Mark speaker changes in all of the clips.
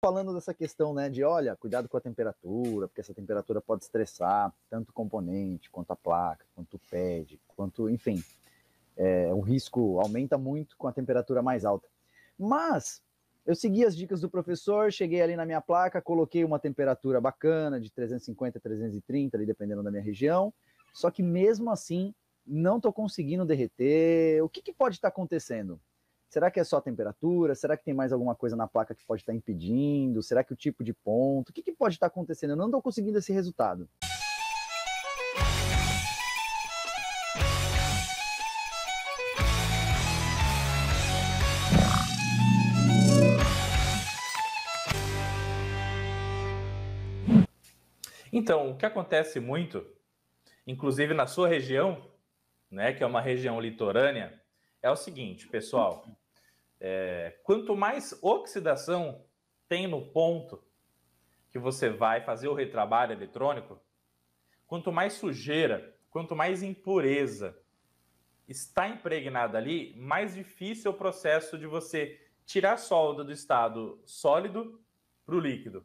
Speaker 1: falando dessa questão, né, de olha, cuidado com a temperatura, porque essa temperatura pode estressar tanto o componente, quanto a placa, quanto o pad, quanto, enfim, é, o risco aumenta muito com a temperatura mais alta. Mas eu segui as dicas do professor, cheguei ali na minha placa, coloquei uma temperatura bacana de 350, 330, ali dependendo da minha região. Só que mesmo assim, não estou conseguindo derreter. O que, que pode estar tá acontecendo? Será que é só a temperatura? Será que tem mais alguma coisa na placa que pode estar impedindo? Será que o tipo de ponto? O que, que pode estar acontecendo? Eu não estou conseguindo esse resultado.
Speaker 2: Então, o que acontece muito, inclusive na sua região, né, que é uma região litorânea, é o seguinte, pessoal. É, quanto mais oxidação tem no ponto que você vai fazer o retrabalho eletrônico, quanto mais sujeira, quanto mais impureza está impregnada ali, mais difícil é o processo de você tirar a solda do estado sólido para o líquido.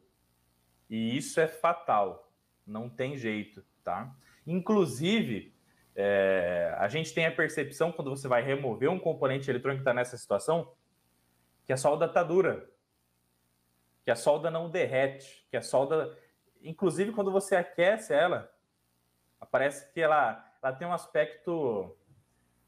Speaker 2: E isso é fatal, não tem jeito, tá? Inclusive, é, a gente tem a percepção, quando você vai remover um componente eletrônico que está nessa situação, que a solda está dura, que a solda não derrete, que a solda. Inclusive, quando você aquece ela, parece que ela, ela tem um aspecto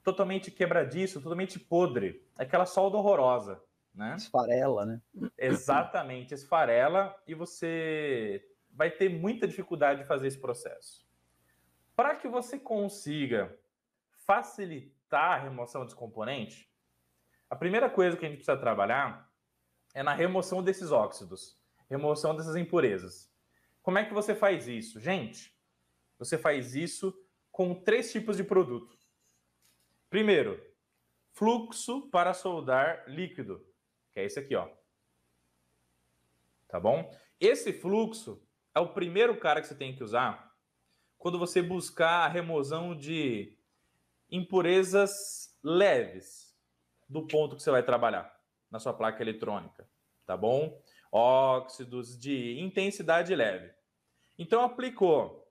Speaker 2: totalmente quebradiço, totalmente podre. Aquela solda horrorosa. Né?
Speaker 1: Esfarela, né?
Speaker 2: Exatamente, esfarela e você vai ter muita dificuldade de fazer esse processo. Para que você consiga facilitar a remoção desse componente, a primeira coisa que a gente precisa trabalhar é na remoção desses óxidos, remoção dessas impurezas. Como é que você faz isso? Gente, você faz isso com três tipos de produto. Primeiro, fluxo para soldar líquido, que é esse aqui, ó. Tá bom? Esse fluxo é o primeiro cara que você tem que usar quando você buscar a remoção de impurezas leves do ponto que você vai trabalhar na sua placa eletrônica, tá bom? Óxidos de intensidade leve. Então aplicou,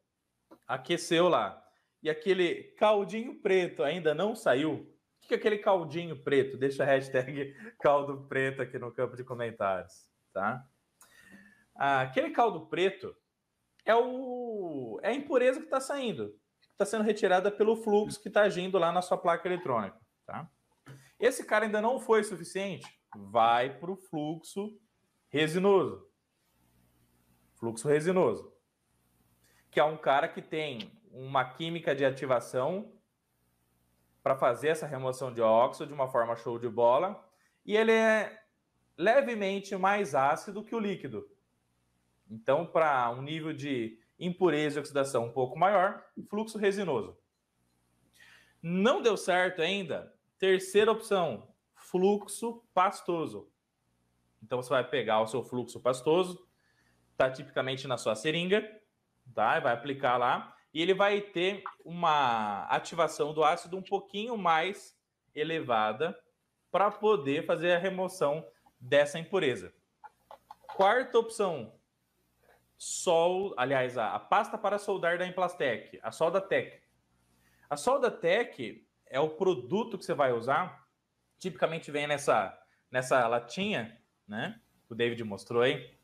Speaker 2: aqueceu lá, e aquele caldinho preto ainda não saiu. O que é aquele caldinho preto? Deixa a hashtag caldo preto aqui no campo de comentários, tá? Ah, aquele caldo preto é o é a impureza que está saindo, está sendo retirada pelo fluxo que está agindo lá na sua placa eletrônica. Tá? Esse cara ainda não foi suficiente, vai para o fluxo resinoso. Fluxo resinoso. Que é um cara que tem uma química de ativação para fazer essa remoção de óxido de uma forma show de bola. E ele é levemente mais ácido que o líquido. Então, para um nível de impureza e oxidação um pouco maior, fluxo resinoso. Não deu certo ainda? Terceira opção, fluxo pastoso. Então você vai pegar o seu fluxo pastoso, tá tipicamente na sua seringa, tá? Vai aplicar lá e ele vai ter uma ativação do ácido um pouquinho mais elevada para poder fazer a remoção dessa impureza. Quarta opção, sol, aliás, a, a pasta para soldar da Implastec, a solda Tech. A solda Tech é o produto que você vai usar, tipicamente vem nessa, nessa latinha, né? O David mostrou aí.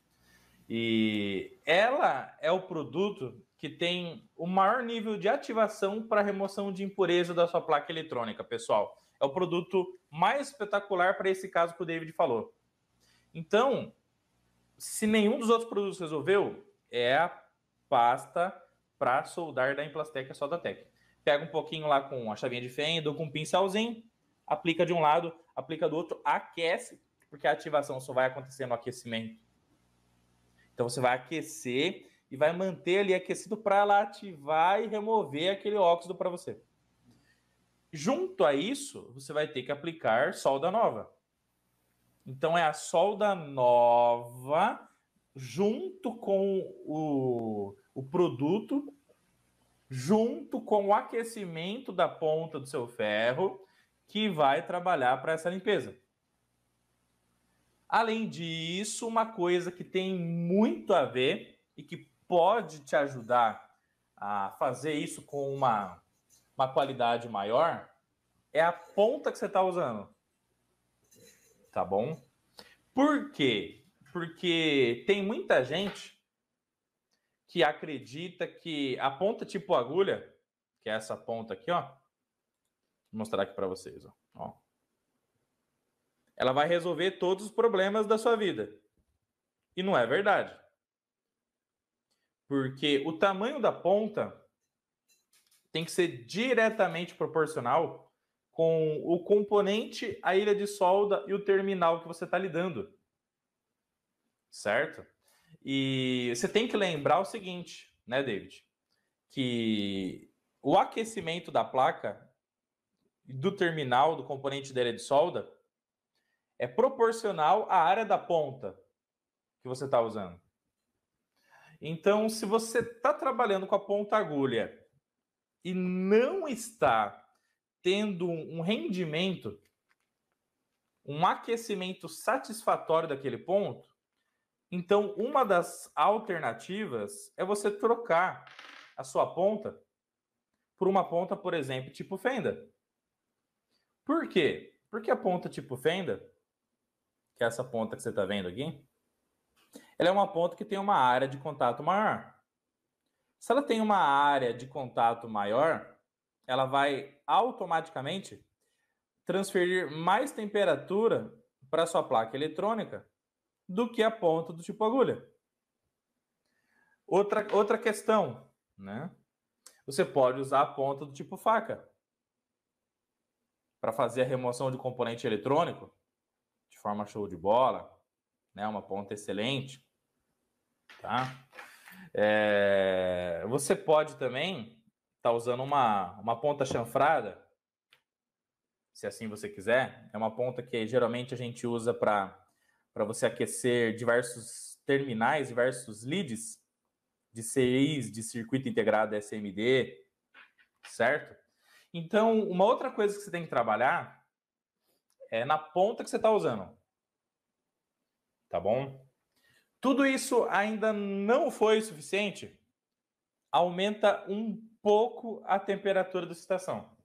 Speaker 2: E ela é o produto que tem o maior nível de ativação para remoção de impureza da sua placa eletrônica, pessoal. É o produto mais espetacular para esse caso que o David falou. Então, se nenhum dos outros produtos resolveu, é a pasta para soldar da Implastec, a Soldatec. Pega um pouquinho lá com a chavinha de fenda ou com um pincelzinho, aplica de um lado, aplica do outro, aquece, porque a ativação só vai acontecer no aquecimento. Então você vai aquecer e vai manter ali aquecido para ela ativar e remover aquele óxido para você. Junto a isso, você vai ter que aplicar solda nova. Então é a solda nova junto com o, o produto, junto com o aquecimento da ponta do seu ferro, que vai trabalhar para essa limpeza. Além disso, uma coisa que tem muito a ver e que pode te ajudar a fazer isso com uma, uma qualidade maior é a ponta que você está usando. Tá bom? Por quê? Porque tem muita gente que acredita que a ponta tipo agulha, que é essa ponta aqui, ó. Vou mostrar aqui para vocês, ó. ó. Ela vai resolver todos os problemas da sua vida. E não é verdade. Porque o tamanho da ponta tem que ser diretamente proporcional com o componente, a ilha de solda e o terminal que você está lidando. Certo? E você tem que lembrar o seguinte, né, David? Que o aquecimento da placa do terminal, do componente dele de solda, é proporcional à área da ponta que você está usando. Então, se você está trabalhando com a ponta agulha e não está tendo um rendimento, um aquecimento satisfatório daquele ponto, então, uma das alternativas é você trocar a sua ponta por uma ponta, por exemplo, tipo fenda. Por quê? Porque a ponta tipo fenda, que é essa ponta que você está vendo aqui, ela é uma ponta que tem uma área de contato maior. Se ela tem uma área de contato maior, ela vai automaticamente transferir mais temperatura para sua placa eletrônica do que a ponta do tipo agulha. Outra, outra questão, né? Você pode usar a ponta do tipo faca para fazer a remoção de componente eletrônico de forma show de bola, né? Uma ponta excelente, tá? É, você pode também estar tá usando uma, uma ponta chanfrada, se assim você quiser. É uma ponta que geralmente a gente usa para para você aquecer diversos terminais, diversos leads de CIs, de circuito integrado SMD, certo? Então, uma outra coisa que você tem que trabalhar é na ponta que você está usando. Tá bom? Tudo isso ainda não foi suficiente. Aumenta um pouco a temperatura da estação.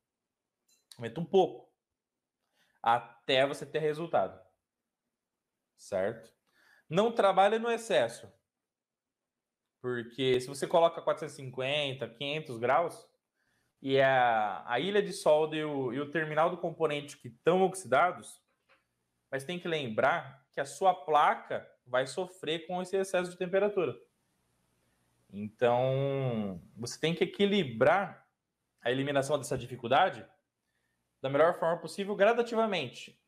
Speaker 2: Aumenta um pouco. Até você ter resultado certo? Não trabalhe no excesso. Porque se você coloca 450, 500 graus, e a, a ilha de solda e o, e o terminal do componente que estão oxidados, mas tem que lembrar que a sua placa vai sofrer com esse excesso de temperatura. Então, você tem que equilibrar a eliminação dessa dificuldade da melhor forma possível gradativamente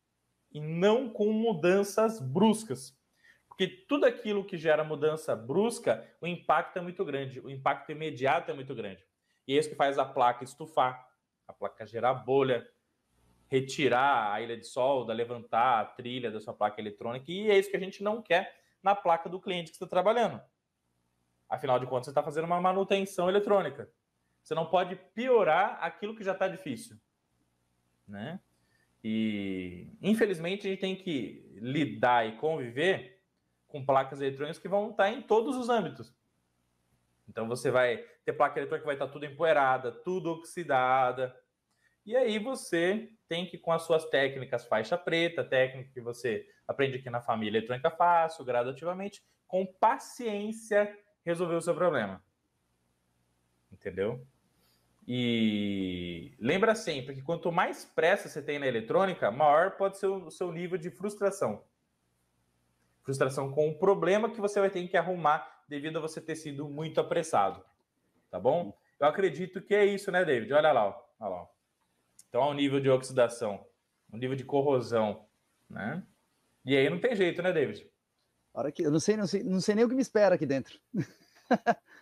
Speaker 2: e não com mudanças bruscas. Porque tudo aquilo que gera mudança brusca, o impacto é muito grande, o impacto imediato é muito grande. E é isso que faz a placa estufar, a placa gerar bolha, retirar a ilha de solda, levantar a trilha da sua placa eletrônica, e é isso que a gente não quer na placa do cliente que está trabalhando. Afinal de contas, você está fazendo uma manutenção eletrônica. Você não pode piorar aquilo que já está difícil. Né? E, infelizmente, a gente tem que lidar e conviver com placas eletrônicas que vão estar em todos os âmbitos. Então, você vai ter placa eletrônica que vai estar tudo empoeirada, tudo oxidada. E aí você tem que, com as suas técnicas faixa preta, técnica que você aprende aqui na família eletrônica fácil, gradativamente, com paciência, resolver o seu problema. Entendeu? E lembra sempre que quanto mais pressa você tem na eletrônica, maior pode ser o seu nível de frustração. Frustração com um problema que você vai ter que arrumar devido a você ter sido muito apressado. Tá bom? Eu acredito que é isso, né, David? Olha lá, ó. olha lá. Então, há um nível de oxidação, um nível de corrosão, né? E aí não tem jeito, né, David?
Speaker 1: Hora que eu não sei, não sei, não sei nem o que me espera aqui dentro.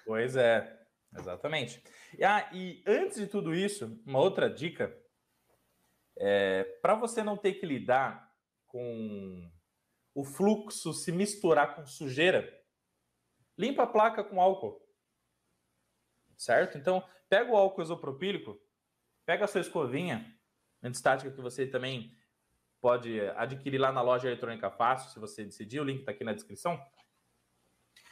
Speaker 2: pois é. Exatamente. Ah, e antes de tudo isso, uma outra dica é, para você não ter que lidar com o fluxo se misturar com sujeira, limpa a placa com álcool. Certo? Então, pega o álcool isopropílico, pega a sua escovinha antistática que você também pode adquirir lá na loja eletrônica fácil, se você decidir, o link está aqui na descrição.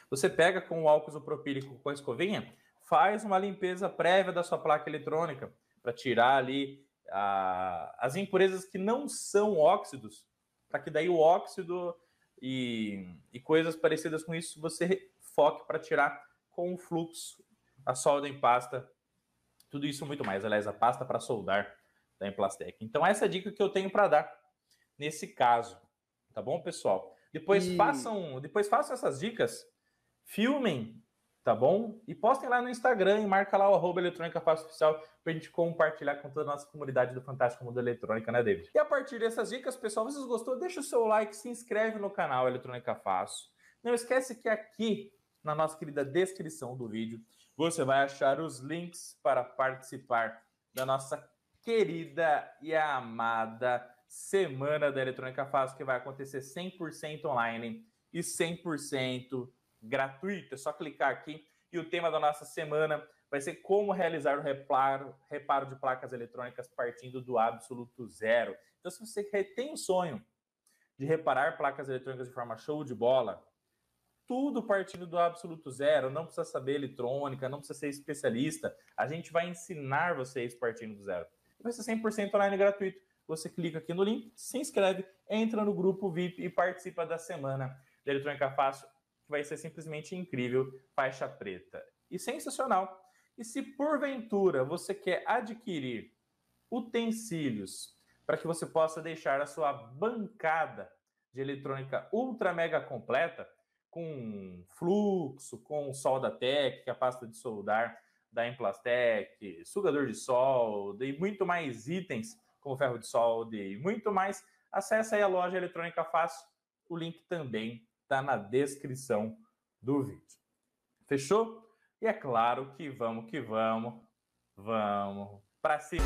Speaker 2: Você pega com o álcool isopropílico com a escovinha, faz uma limpeza prévia da sua placa eletrônica para tirar ali a, as impurezas que não são óxidos, para que daí o óxido e, e coisas parecidas com isso você foque para tirar com o fluxo a solda em pasta, tudo isso muito mais. Aliás, a pasta para soldar da Emplastec. Então, essa é a dica que eu tenho para dar nesse caso. Tá bom, pessoal? Depois e... façam, depois façam essas dicas, filmem, tá bom? E postem lá no Instagram e marca lá o arroba eletrônica fácil oficial para a gente compartilhar com toda a nossa comunidade do Fantástico Mundo Eletrônica, né, David? E a partir dessas dicas, pessoal, vocês gostou? Deixa o seu like, se inscreve no canal Eletrônica Fácil. Não esquece que aqui na nossa querida descrição do vídeo você vai achar os links para participar da nossa querida e amada Semana da Eletrônica Fácil, que vai acontecer 100% online e 100% gratuito. É só clicar aqui e o tema da nossa semana vai ser como realizar o reparo, reparo de placas eletrônicas partindo do absoluto zero. Então, se você tem o sonho de reparar placas eletrônicas de forma show de bola, tudo partindo do absoluto zero, não precisa saber eletrônica, não precisa ser especialista, a gente vai ensinar vocês partindo do zero vai ser 100% online gratuito. Você clica aqui no link, se inscreve, entra no grupo VIP e participa da semana da Eletrônica Fácil, que vai ser simplesmente incrível, faixa preta. E sensacional. E se porventura você quer adquirir utensílios para que você possa deixar a sua bancada de eletrônica ultra mega completa, com fluxo, com solda técnica, pasta de soldar, da Emplastec, sugador de solda e muito mais itens como ferro de solda e muito mais, acesse aí a loja eletrônica fácil. O link também está na descrição do vídeo. Fechou? E é claro que vamos que vamos, vamos para cima.